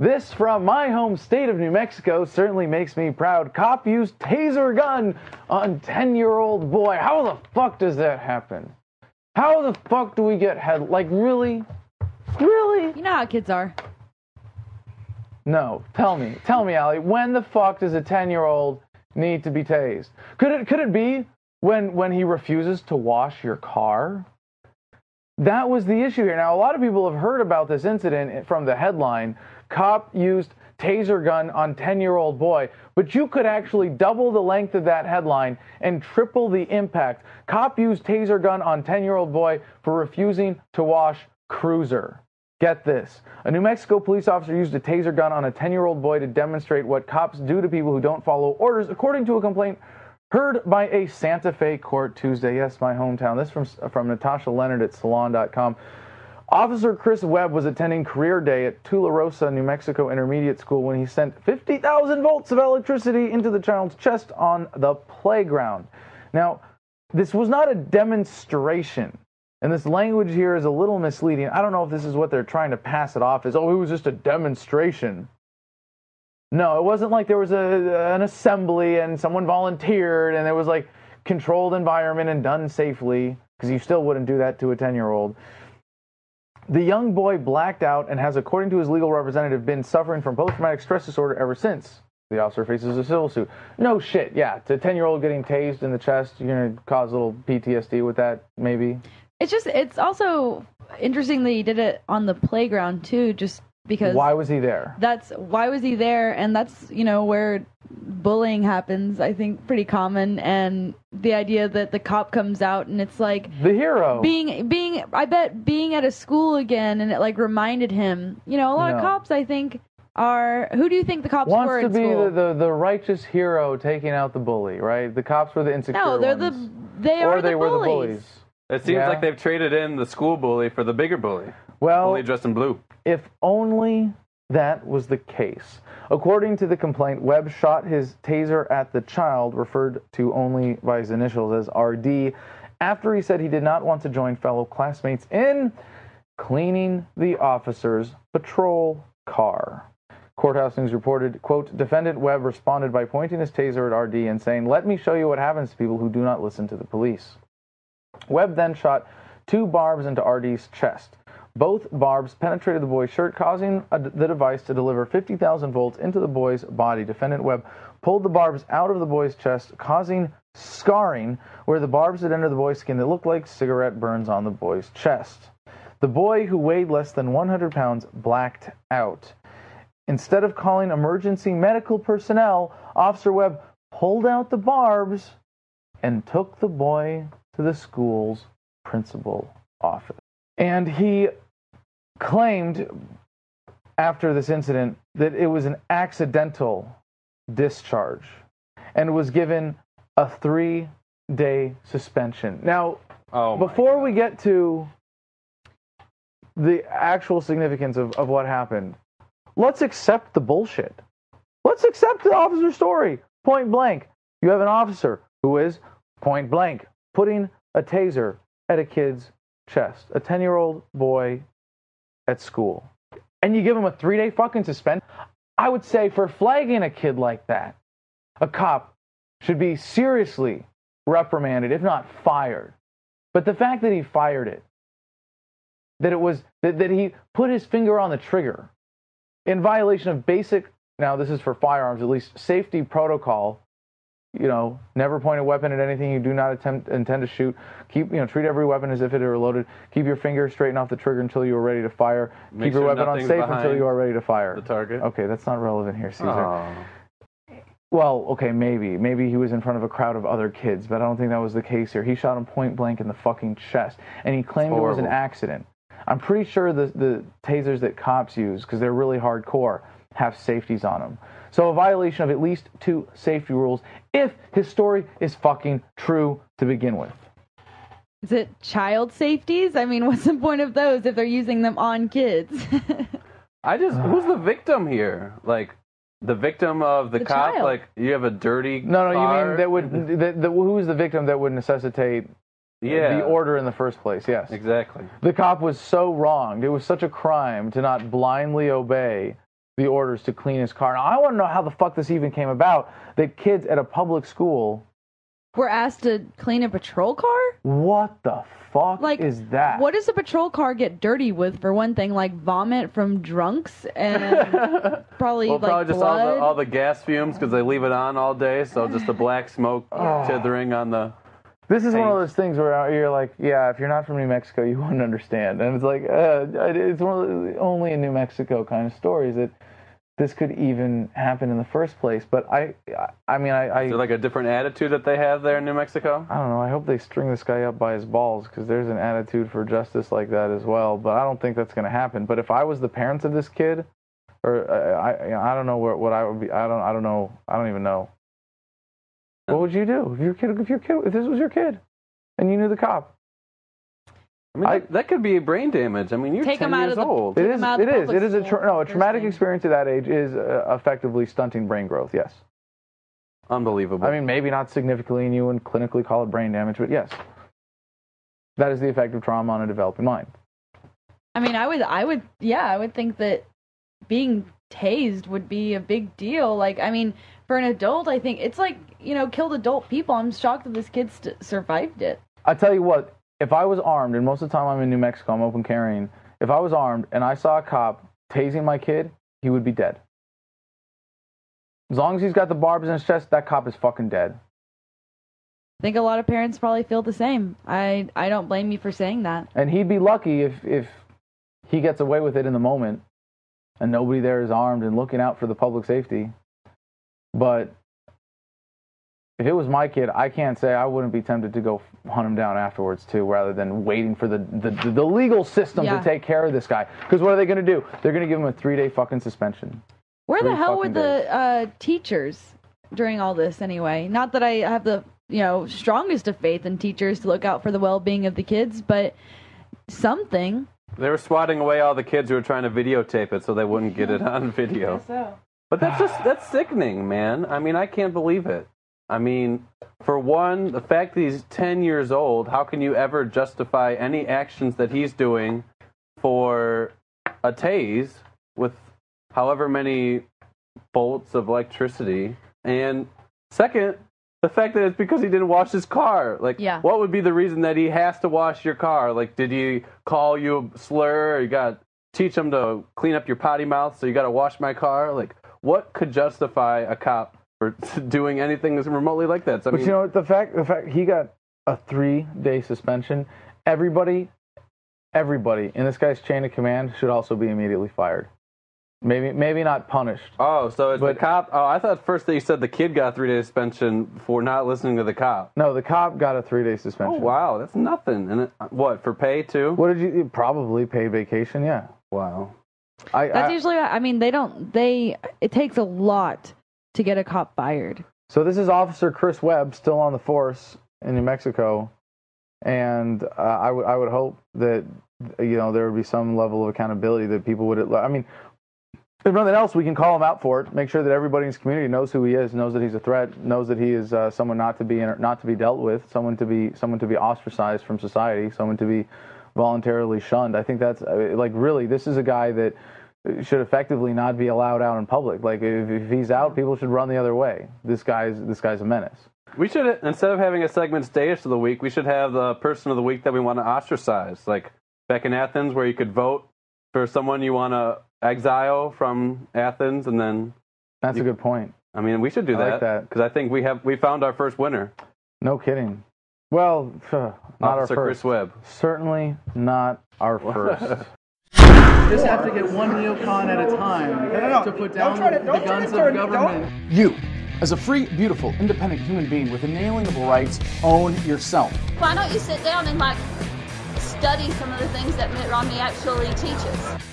This from my home state of New Mexico certainly makes me proud. Cop used taser gun on 10 year old boy. How the fuck does that happen? How the fuck do we get head? Like, really? Really? You know how kids are. No. Tell me. Tell me, Allie. When the fuck does a 10 year old need to be tased? Could it, could it be when, when he refuses to wash your car? That was the issue here. Now, a lot of people have heard about this incident from the headline cop used taser gun on 10 year old boy, but you could actually double the length of that headline and triple the impact. Cop used taser gun on 10 year old boy for refusing to wash cruiser. Get this. A New Mexico police officer used a taser gun on a 10 year old boy to demonstrate what cops do to people who don't follow orders, according to a complaint heard by a Santa Fe court Tuesday. Yes, my hometown. This from, from Natasha Lennard at salon.com. Officer Chris Webb was attending career day at Tularosa, New Mexico Intermediate School when he sent 50,000 volts of electricity into the child's chest on the playground. Now, this was not a demonstration. And this language here is a little misleading. I don't know if this is what they're trying to pass it off as, oh, it was just a demonstration. No, it wasn't like there was a, an assembly and someone volunteered and it was like controlled environment and done safely, because you still wouldn't do that to a 10 year old. The young boy blacked out and has, according to his legal representative, been suffering from post traumatic stress disorder ever since. The officer faces a civil suit. No shit, yeah. To a 10 year old getting tased in the chest, you're going to cause a little PTSD with that, maybe. It's just, it's also interesting that he did it on the playground too, just because. Why was he there? That's, why was he there? And that's, you know, where bullying happens, I think, pretty common. And the idea that the cop comes out and it's like. The hero. Being, being, I bet being at a school again and it like reminded him, you know, a lot No. of cops, I think, are. Who do you think the cops Wants were to at be school? the, the, the righteous hero taking out the bully, right? The cops were the insecure no, they're ones. the. They or are they the were bullies. the bullies. It seems Yeah. like they've traded in the school bully for the bigger bully, Well, only dressed in blue. If only that was the case. According to the complaint, Webb shot his taser at the child, referred to only by his initials as RD, after he said he did not want to join fellow classmates in cleaning the officer's patrol car. Courthouse News reported, quote, defendant Webb responded by pointing his taser at RD and saying, let me show you what happens to people who do not listen to the police. Webb then shot two barbs into RD's chest. Both barbs penetrated the boy's shirt, causing a, the device to deliver 50,000 volts into the boy's body. Defendant Webb pulled the barbs out of the boy's chest, causing scarring where the barbs had entered the boy's skin that looked like cigarette burns on the boy's chest. The boy, who weighed less than 100 pounds, blacked out. Instead of calling emergency medical personnel, Officer Webb pulled out the barbs and took the boy to the school's principal office. And he claimed after this incident that it was an accidental discharge and was given a three day suspension. Now, Oh, before we get to the actual significance of, of what happened, let's accept the bullshit. Let's accept the officer's story. Point blank. You have an officer who is point blank putting a taser at a kid's chest, a 10 year old boy at school. And you give him a three day fucking suspension. I would say for flagging a kid like that, a cop should be seriously reprimanded, if not fired. But the fact that he fired it, that it was that, that he put his finger on the trigger in violation of basic now this is for firearms at least safety protocol you know never point a weapon at anything you do not attempt intend to shoot keep you know treat every weapon as if it were loaded keep your finger straight off the trigger until you are ready to fire Make keep your weapon on safe until you are ready to fire The target. okay that's not relevant here caesar Oh. well, okay, maybe. Maybe he was in front of a crowd of other kids, but I don't think that was the case here. He shot him point blank in the fucking chest, and he claimed it was an accident. I'm pretty sure the, the tasers that cops use, because they're really hardcore, have safeties on them. So a violation of at least two safety rules if his story is fucking true to begin with. Is it child safeties? I mean, what's the point of those if they're using them on kids? I just uh. who's the victim here? Like the victim of the, The cop? child. Like you have a dirty No, no, you mean that would the, the, who is the victim that would necessitate yeah the order in the first place? Yes. exactly. The cop was so wronged. It was such a crime to not blindly obey the orders to clean his car. Now, I want to know how the fuck this even came about that kids at a public school. We're asked to clean a patrol car? What the fuck Like, is that? What does a patrol car get dirty with, for one thing? Like vomit from drunks and probably Well, like probably just all the, all the gas fumes because they leave it on all day, so just the black smoke Oh. tithering on the. This is one of those things where you're like, yeah, if you're not from New Mexico, you wouldn't understand. And it's like, uh, it's one of the only in New Mexico kind of stories that this could even happen in the first place. But I, I mean, I, I, Is there like a different attitude that they have there in New Mexico? I don't know. I hope they string this guy up by his balls because there's an attitude for justice like that as well. But I don't think that's going to happen. But if I was the parents of this kid, or uh, I, you know, I don't know what, what I would be. I don't. I don't know. I don't even know. What would you do if your kid, if your kid, if this was your kid, and you knew the cop? I mean, I- that, that could be brain damage. I mean, you're Take 10 out years of the- old. It Take is. him out of It the is. It public is a tra- no. A traumatic experience at that age is uh, effectively stunting brain growth. Yes. Unbelievable. I mean, maybe not significantly, and you wouldn't clinically call it brain damage, but yes, that is the effect of trauma on a developing mind. I mean, I would, I would, yeah, I would think that being tased would be a big deal. Like, I mean, for an adult, I think it's like you know, killed adult people. I'm shocked that this kid st- survived it. I tell you what, if I was armed, and most of the time I'm in New Mexico, I'm open carrying. If I was armed and I saw a cop tasing my kid, he would be dead. As long as he's got the barbs in his chest, that cop is fucking dead. I think a lot of parents probably feel the same. I, I don't blame you for saying that. And he'd be lucky if if he gets away with it in the moment, and nobody there is armed and looking out for the public safety. But if it was my kid, I can't say I wouldn't be tempted to go hunt him down afterwards too, rather than waiting for the the, the legal system Yeah. to take care of this guy. Because what are they going to do? They're going to give him a three day fucking suspension. Where the hell were fucking the uh, teachers during all this anyway? Not that I have the you know strongest of faith in teachers to look out for the well being of the kids, but something. they were swatting away all the kids who were trying to videotape it so they wouldn't get it on video. So. But that's just that's sickening, man. I mean, I can't believe it. I mean, for one, the fact that he's 10 years old, how can you ever justify any actions that he's doing for a tase with however many bolts of electricity? And second, the fact that it's because he didn't wash his car. Like, Yeah. what would be the reason that he has to wash your car? Like, did he call you a slur? Or you got to teach him to clean up your potty mouth, so you got to wash my car? Like, what could justify a cop for doing anything that's remotely like that? So, I But mean, you know? The fact the fact he got a three day suspension. Everybody, everybody in this guy's chain of command should also be immediately fired. Maybe maybe not punished. oh, so it's but- the cop. Oh, I thought first that you said the kid got a three day suspension for not listening to the cop. No, the cop got a three day suspension. Oh, suspension. wow, that's nothing. And it, what for pay too? What did you probably paid vacation? Yeah. Wow. I, That's I- usually. I mean, they don't. They. It takes a lot to get a cop fired. so this is Officer Chris Webb still on the force in New Mexico, and uh, I would I would hope that you know there would be some level of accountability that people would. I mean, if nothing else, we can call him out for it. Make sure that everybody in his community knows who he is, knows that he's a threat, knows that he is uh, someone not to be inter- not to be dealt with, someone to be someone to be ostracized from society, someone to be voluntarily shunned. I think that's uh, like really this is a guy that should effectively not be allowed out in public. Like if, if he's out, people should run the other way. This guy's this guy's a menace. We should instead of having a segment status of the week, we should have the person of the week that we want to ostracize. Like back in Athens, where you could vote for someone you want to exile from Athens, and then That's a good point. I mean, we should do I that that. because I think we have we found our first winner, No kidding. Well, not Officer our Chris first. Webb. Certainly not our first. Just have to get one neocon at a time no. to put Don't down try to- the don't try guns to turn- of government. You, as a free, beautiful, independent human being with inalienable rights, own yourself. Why don't you sit down and like study some of the things that Mitt Romney actually teaches?